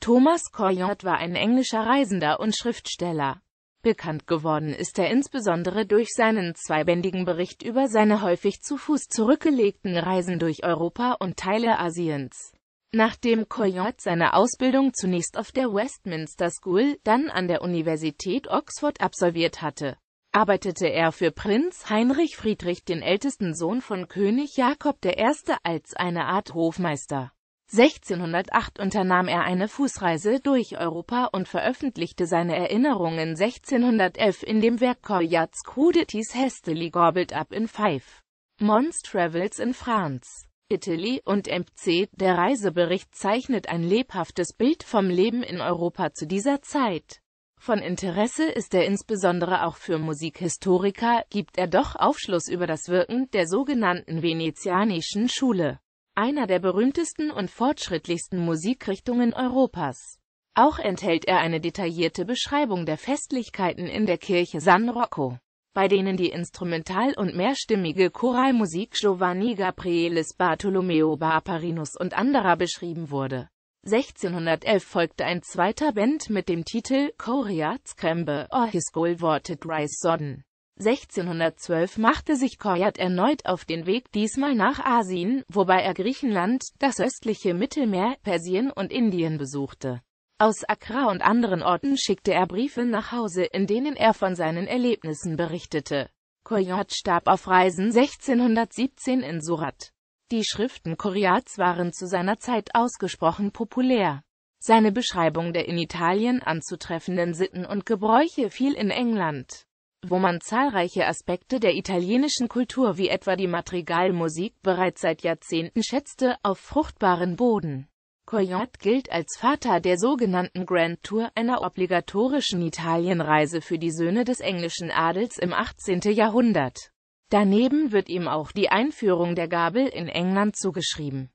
Thomas Coyot war ein englischer Reisender und Schriftsteller. Bekannt geworden ist er insbesondere durch seinen zweibändigen Bericht über seine häufig zu Fuß zurückgelegten Reisen durch Europa und Teile Asiens. Nachdem Coyot seine Ausbildung zunächst auf der Westminster School, dann an der Universität Oxford absolviert hatte, arbeitete er für Prinz Heinrich Friedrich den ältesten Sohn von König Jakob I. als eine Art Hofmeister. 1608 unternahm er eine Fußreise durch Europa und veröffentlichte seine Erinnerungen 1611 in dem Werk Coyots Crudities Hastily Gobbled Up in Five Months Travels in France, Italy und MC. Der Reisebericht zeichnet ein lebhaftes Bild vom Leben in Europa zu dieser Zeit. Von Interesse ist er insbesondere auch für Musikhistoriker, gibt er doch Aufschluss über das Wirken der sogenannten venezianischen Schule einer der berühmtesten und fortschrittlichsten Musikrichtungen Europas. Auch enthält er eine detaillierte Beschreibung der Festlichkeiten in der Kirche San Rocco, bei denen die Instrumental- und mehrstimmige Choralmusik Giovanni Gabrielis Bartolomeo Barbarinus und anderer beschrieben wurde. 1611 folgte ein zweiter Band mit dem Titel Coriats Crembe or His Gold Worted Rice Sodden. 1612 machte sich Koyat erneut auf den Weg, diesmal nach Asien, wobei er Griechenland, das östliche Mittelmeer, Persien und Indien besuchte. Aus Accra und anderen Orten schickte er Briefe nach Hause, in denen er von seinen Erlebnissen berichtete. Koyat starb auf Reisen 1617 in Surat. Die Schriften Koryats waren zu seiner Zeit ausgesprochen populär. Seine Beschreibung der in Italien anzutreffenden Sitten und Gebräuche fiel in England wo man zahlreiche Aspekte der italienischen Kultur wie etwa die Madrigalmusik bereits seit Jahrzehnten schätzte, auf fruchtbaren Boden. Coyot gilt als Vater der sogenannten Grand Tour, einer obligatorischen Italienreise für die Söhne des englischen Adels im 18. Jahrhundert. Daneben wird ihm auch die Einführung der Gabel in England zugeschrieben